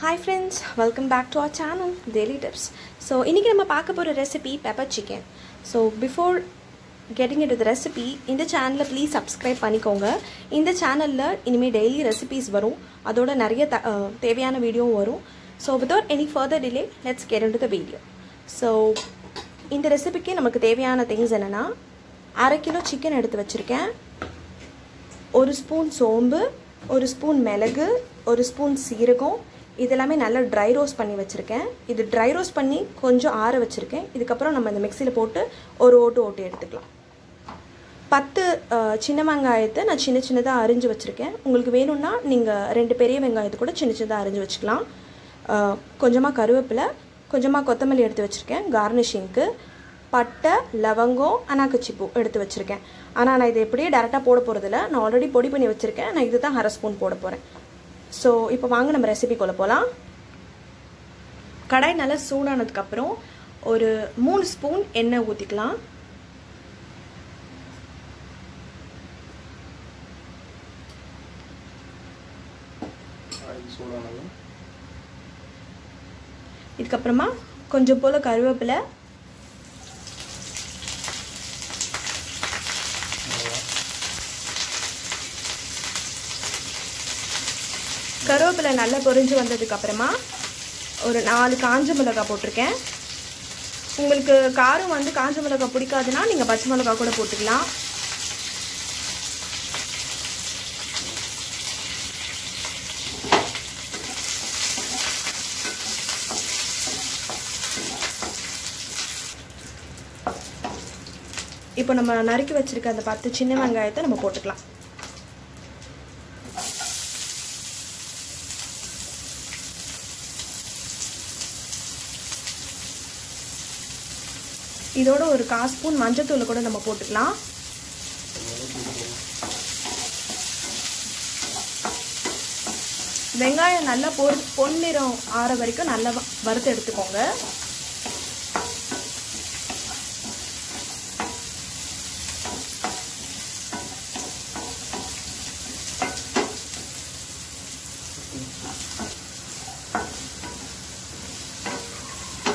Hi friends welcome back to our channel daily tips so இன்றைக்கி நம்ம பார்க்க போகிற recipe pepper chicken so before getting it the recipe இந்த சேனலில் please subscribe பண்ணிக்கோங்க. இந்த சேனலில் இனிமேல் டெய்லி ரெசிபீஸ் வரும். அதோட நிறைய த தேவையான வீடியோவும் வரும். So without any further delay let's get into the video so இந்த ரெசிபிக்கு நமக்கு தேவையான திங்ஸ் என்னென்னா அரை கிலோ சிக்கன் எடுத்து வச்சுருக்கேன். ஒரு ஸ்பூன் சோம்பு ஒரு ஸ்பூன் மிளகு ஒரு ஸ்பூன் சீரகம் இதெல்லாமே நல்லா ட்ரை ரோஸ்ட் பண்ணி வச்சுருக்கேன். இது ட்ரை ரோஸ்ட் பண்ணி கொஞ்சம் ஆற வச்சுருக்கேன். இதுக்கப்புறம் நம்ம இந்த மிக்சியில் போட்டு ஒரு ஓட்டு ஓட்டு எடுத்துக்கலாம். பத்து சின்ன வெங்காயத்தை நான் சின்ன சின்னதாக அரிஞ்சு வச்சுருக்கேன். உங்களுக்கு வேணும்னா நீங்கள் ரெண்டு பெரிய வெங்காயத்தை கூட சின்ன சின்னதாக அரிஞ்சு வச்சுக்கலாம். கொஞ்சமாக கருவேப்பிலை கொஞ்சமாக கொத்தமல்லி எடுத்து வச்சுருக்கேன். கார்னிஷிங்க்கு பட்டை லவங்கம் அனாக்கச்சிப்பூ எடுத்து வச்சுருக்கேன். ஆனால் நான் இதை எப்படியே டேரெக்டாக போட போகிறதில்ல நான் ஆல்ரெடி பொடி பண்ணி வச்சுருக்கேன். நான் இது தான் அரை ஸ்பூன் போட போகிறேன் ஸோ இப்போ வாங்க நம்ம ரெசிபிக்குள்ளே போகலாம் கடாய் நல்லா சூடானதுக்கப்புறம் ஒரு மூணு ஸ்பூன் எண்ணெய் ஊற்றிக்கலாம் இதுக்கப்புறமா கொஞ்சம் போல் கருவேப்பிலை கருவேப்பிலை நல்லா பொரிஞ்சு வந்ததுக்கப்புறமா ஒரு நாலு காஞ்ச மிளகாய் போட்டிருக்கேன். உங்களுக்கு காரம் வந்து காஞ்ச மிளகாய் பிடிக்காதுன்னா நீங்கள் பச்சை மிளகாய் கூட போட்டுக்கலாம். இப்போ நம்ம நறுக்கி வச்சிருக்க அந்த பத்து சின்ன வெங்காயத்தை நம்ம போட்டுக்கலாம். இதோட ஒரு கால் ஸ்பூன் மஞ்சத்தூளை கூட நம்ம போட்டுக்கலாம். வெங்காயம் நல்லா பொரு பொன்னிறம் ஆற வரைக்கும் நல்லா வ- வறுத்து எடுத்துக்கோங்க.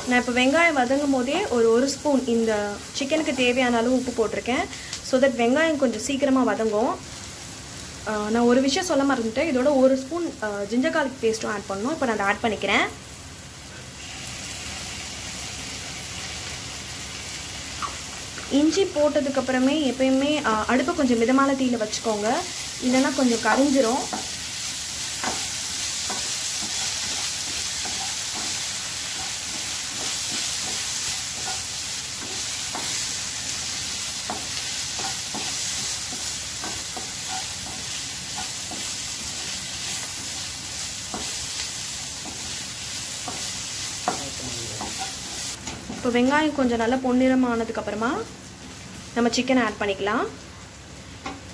நான் இப்போ வெங்காயம் வதங்கும் போதே ஒரு ஒரு ஸ்பூன் இந்த சிக்கனுக்கு தேவையான அளவு உப்பு போட்டிருக்கேன். ஸோ தட் வெங்காயம் கொஞ்சம் சீக்கிரமாக வதங்கும். நான் ஒரு விஷயம் சொல்ல மறந்துட்டேன். இதோட ஒரு ஸ்பூன் ஜிஞ்சர் கார்லிக் பேஸ்ட்டும் ஆட் பண்ணணும். இப்போ நான் அதை ஆட் பண்ணிக்கிறேன். இஞ்சி போட்டதுக்கப்புறமே எப்பயுமே அடுப்பை கொஞ்சம் மிதமான தீயில் வச்சுக்கோங்க. இல்லைன்னா கொஞ்சம் கரைஞ்சிரும். இப்போ வெங்காயம் கொஞ்சம் நல்லா பொன்னிறம் ஆனதுக்கப்புறமா நம்ம சிக்கனை ஆட் பண்ணிக்கலாம்.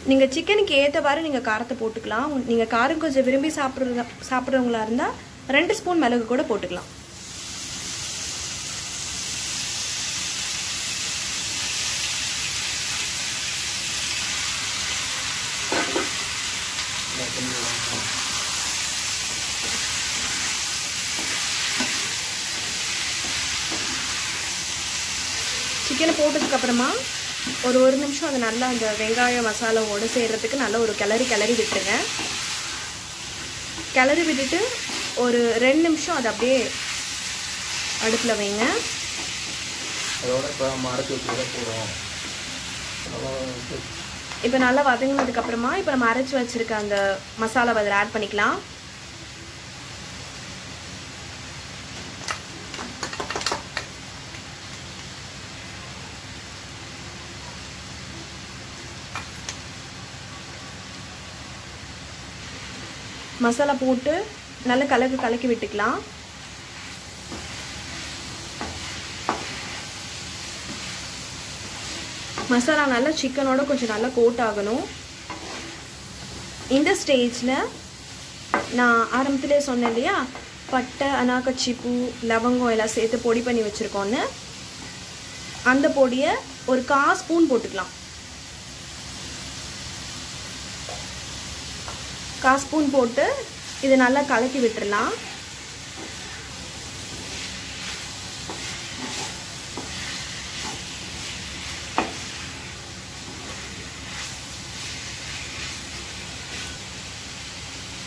நீங்கள் சிக்கனுக்கு ஏற்றவாறு நீங்கள் காரத்தை போட்டுக்கலாம். நீங்கள் காரம் கொஞ்சம் விரும்பி சாப்பிட்ற சாப்பிட்றவங்களா இருந்தால் ரெண்டு ஸ்பூன் மிளகு கூட போட்டுக்கலாம். சிக்கனை போட்டதுக்கப்புறமா ஒரு ஒரு நிமிஷம் அது நல்லா அந்த வெங்காய மசாலாவோடு சேர்கிறதுக்கு நல்லா ஒரு கிளறி கிளறி விட்டுருங்க. கிளறி விட்டுட்டு ஒரு ரெண்டு நிமிஷம் அதை அப்படியே அடுப்பில் வைங்க. அதோட இப்போ போகிறோம் இப்போ நல்லா வதங்கினதுக்கப்புறமா இப்போ நம்ம அரைச்சி வச்சுருக்க அந்த மசாலாவை அதில் ஆட் பண்ணிக்கலாம். மசாலா போட்டு நல்லா கலக்கு கலக்கி விட்டுக்கலாம். மசாலா நல்லா சிக்கனோட கொஞ்சம் நல்லா கோட் ஆகணும். இந்த ஸ்டேஜில் நான் ஆரம்பத்திலே சொன்னேன் இல்லையா? பட்டை அனாக்கச்சிப்பூ லவங்கம் எல்லாம் சேர்த்து பொடி பண்ணி வச்சுருக்கோன்னு அந்த பொடியை ஒரு கா ஸ்பூன் போட்டுக்கலாம். கால் ஸ்பூன் போட்டு இதை நல்லா கலக்கி விட்டுடலாம்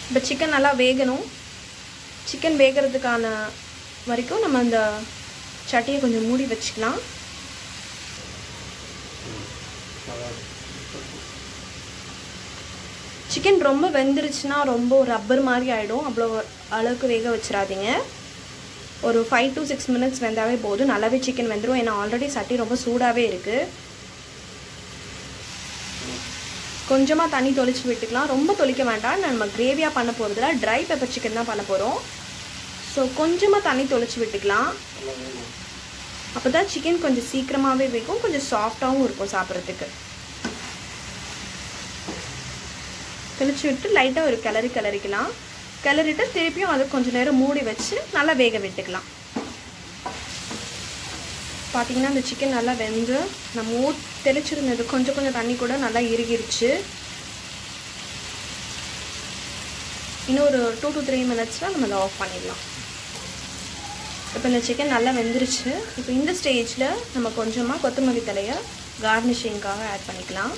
இப்போ சிக்கன் நல்லா வேகணும். சிக்கன் வேகிறதுக்கான வரைக்கும் நம்ம அந்த சட்டியை கொஞ்சம் மூடி வச்சுக்கலாம். சிக்கன் ரொம்ப வெந்துருச்சுன்னா ரொம்ப ரப்பர் மாதிரி ஆகிடும் அவ்வளோ அளவுக்கு வேக வச்சிடாதீங்க ஒரு ஃபைவ் டு சிக்ஸ் மினிட்ஸ் வெந்தாவே போதும். நல்லாவே சிக்கன் வெந்துடும் ஏன்னா ஆல்ரெடி சட்டி ரொம்ப சூடாகவே இருக்குது கொஞ்சமாக தண்ணி தொளிச்சு விட்டுக்கலாம். ரொம்ப தொளிக்க வேண்டாம். நம்ம கிரேவியாக பண்ண போகிறதுல ட்ரை பெப்பர் சிக்கன் தான் பண்ண போகிறோம் ஸோ கொஞ்சமாக தண்ணி தொளிச்சு விட்டுக்கலாம். அப்போ தான் சிக்கன் கொஞ்சம் சீக்கிரமாகவே வேகும். கொஞ்சம் சாஃப்டாகவும் இருக்கும் சாப்பிட்றதுக்கு. தெளிச்சு விட்டு லைட்டாக ஒரு கிளறி கிளறிக்கலாம். கிளறிட்டு திருப்பியும் அதை கொஞ்சம் நேரம் மூடி வச்சு நல்லா வேக விட்டுக்கலாம். பார்த்திங்கன்னா அந்த சிக்கன் நல்லா வெந்து நம்ம ஊ தெளிச்சிருந்தது கொஞ்சம் கொஞ்சம் தண்ணி கூட நல்லா இறுகிருச்சு. இன்னும் ஒரு டூ டு த்ரீ மினிட்ஸில் நம்ம அதை ஆஃப் பண்ணிடலாம். இப்போ இந்த சிக்கன் நல்லா வெந்துருச்சு. இப்போ இந்த ஸ்டேஜில் நம்ம கொஞ்சமாக கொத்தமல்லி தலையை கார்னிஷிங்காக ஆட் பண்ணிக்கலாம்.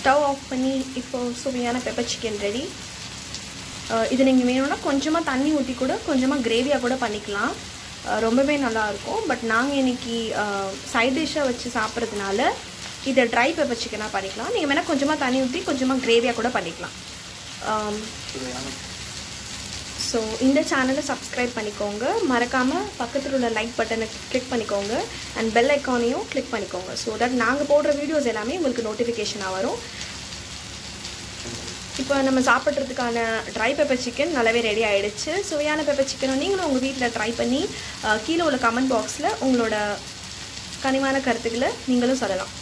ஸ்டவ் ஆஃப் பண்ணி இப்போது சுவையான பெப்பர் சிக்கன் ரெடி இது நீங்கள் வேணும்னா கொஞ்சமாக தண்ணி ஊற்றி கூட கொஞ்சமாக கிரேவியாக கூட பண்ணிக்கலாம். ரொம்பவே நல்லாயிருக்கும் பட் நாங்கள் இன்றைக்கி சைட் டிஷ்ஷாக வச்சு சாப்பிட்றதுனால இதை ட்ரை பெப்பர் சிக்கனாக பண்ணிக்கலாம். நீங்கள் வேணால் கொஞ்சமாக தண்ணி ஊற்றி கொஞ்சமாக கிரேவியாக கூட பண்ணிக்கலாம். ஸோ இந்த சேனலை சப்ஸ்கிரைப் பண்ணிக்கோங்க. மறக்காமல் பக்கத்தில் உள்ள லைக் பட்டனை கிளிக் பண்ணிக்கோங்க. அண்ட் பெல் ஐக்கானையும் கிளிக் பண்ணிக்கோங்க. ஸோ தட் நாங்கள் போடுற வீடியோஸ் எல்லாமே உங்களுக்கு நோட்டிஃபிகேஷனாக வரும். இப்போ நம்ம சாப்பிட்றதுக்கான ட்ரை பெப்பர் சிக்கன் நல்லாவே ரெடி ஆகிடுச்சு சுவையான பெப்பர் சிக்கனை நீங்களும் உங்கள் வீட்டில் ட்ரை பண்ணி கீழே உள்ள கமெண்ட் பாக்ஸில் உங்களோட கனிவான கருத்துக்களை நீங்களும் சொல்லலாம்.